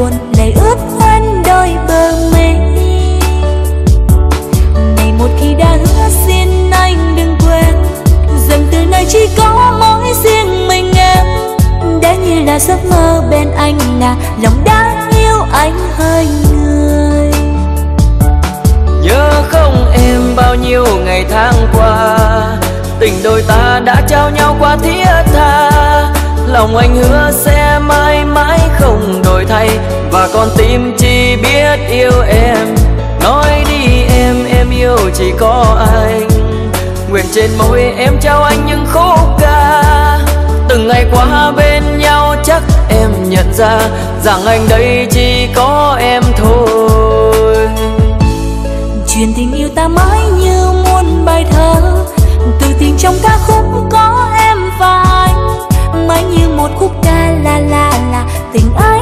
buồn lại ướt hoen đôi bờ mi này một khi đã hứa xin anh đừng quên rằng từ nay chỉ có mỗi riêng mình em. Đã như là giấc mơ bên anh là lòng đã yêu anh hơi người. Nhớ không em bao nhiêu ngày tháng qua, tình đôi ta đã trao nhau quá thiết tha. Lòng anh hứa sẽ mãi mãi không đổi thay. Và con tim chỉ biết yêu em. Nói đi em em yêu chỉ có anh. Nguyện trên môi em trao anh những khúc ca. Từng ngày qua bên nhau chắc em nhận ra rằng anh đây chỉ có em thôi. Chuyện tình yêu ta mãi như muôn bài thơ. Từ tình trong ca khúc có em và anh. Mãi như một khúc ca tình ai.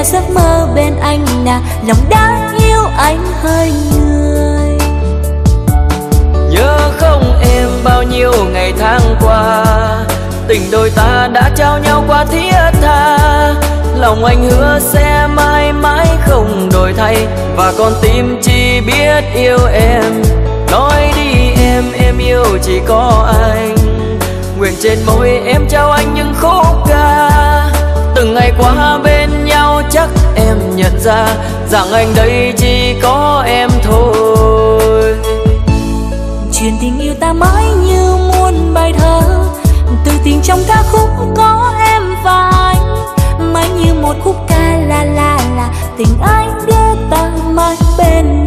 Là giấc mơ bên anh là lòng đã yêu anh hơi người. Nhớ không em bao nhiêu ngày tháng qua, tình đôi ta đã trao nhau qua thiết tha. Lòng anh hứa sẽ mãi mãi không đổi thay, và con tim chỉ biết yêu em. Nói đi em em yêu chỉ có anh. Nguyện trên môi em trao anh những khúc ca. Từng ngày qua bên chắc em nhận ra rằng anh đây chỉ có em thôi. Chuyện tình yêu ta mãi như muôn bài thơ, từ tình trong ca khúc có em và anh. Mãi như một khúc ca la la la, tình anh đưa ta mãi bên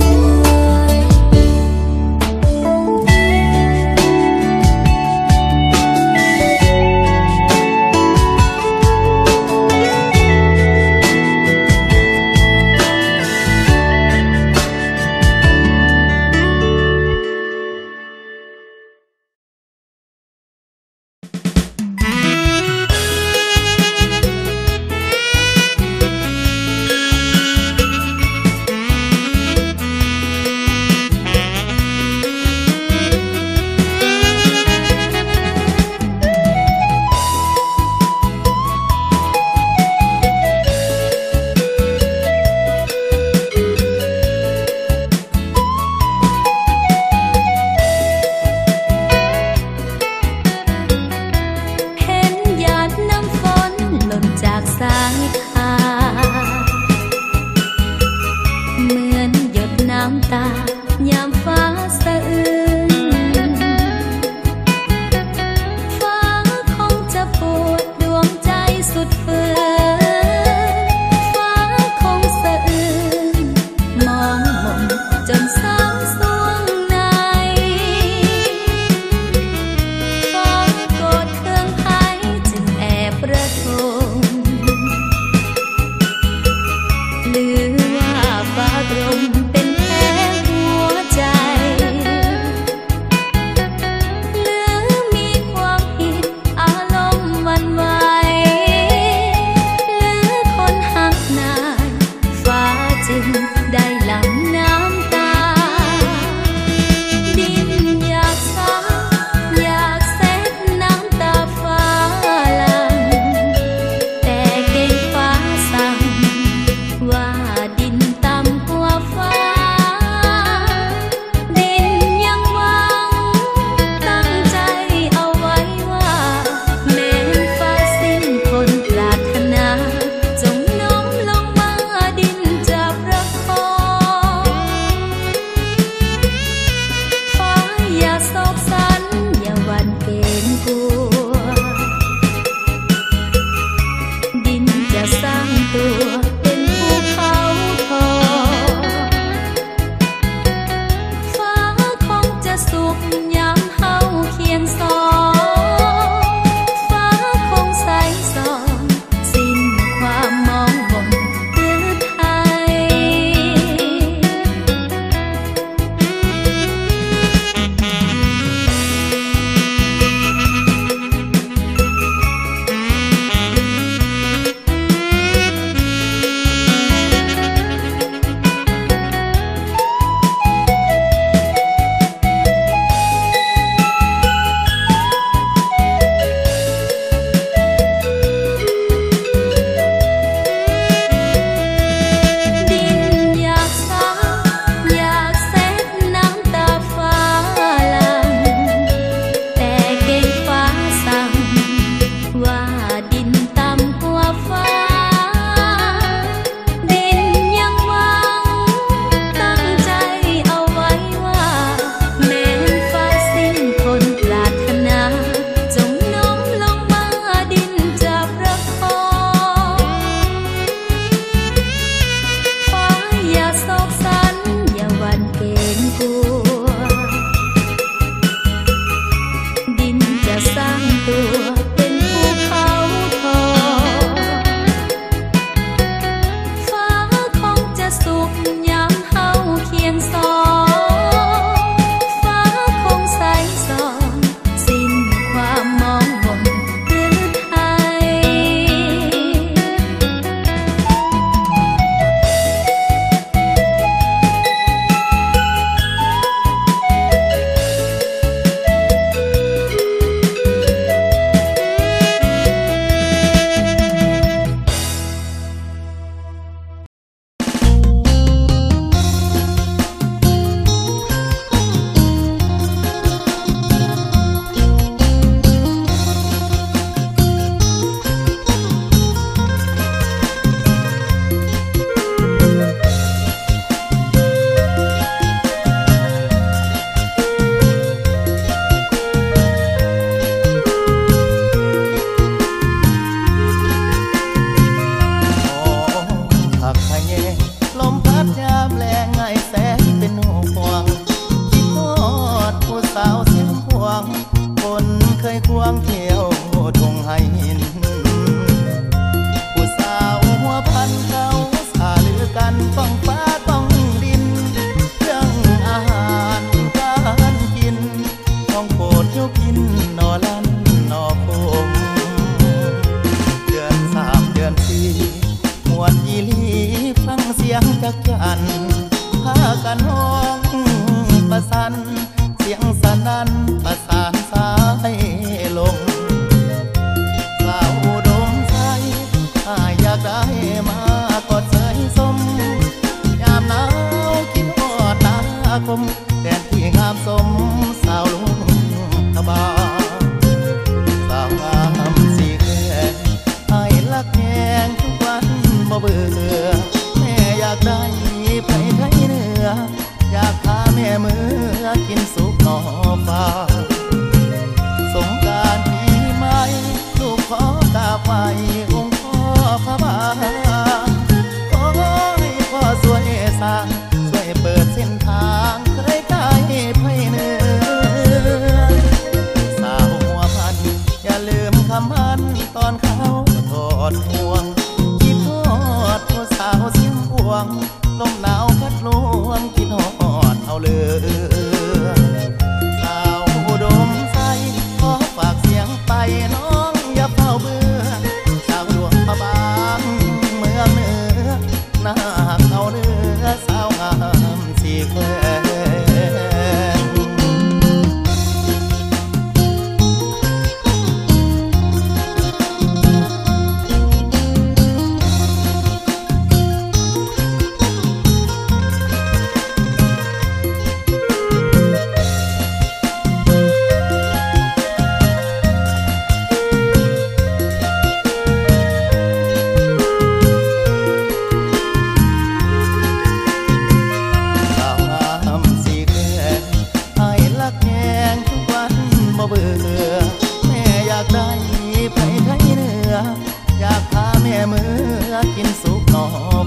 เมื่อกินสุกหน่อ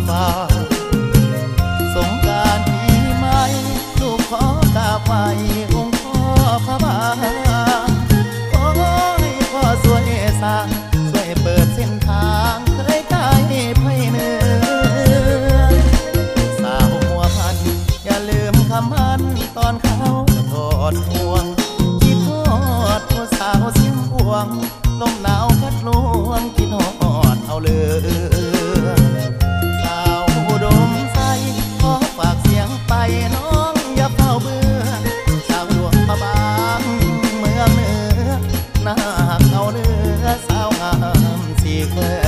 ฟ้า สงการปีใหม่ลูกขอกราบไหวองค์พ่อพระบาทขอให้พ่อสวยสาสวยเปิดเส้นทางเคยใจไพ่เนื้อสาวหัวพัน อย่าลืมคำมันตอนเขาทอดหัว with the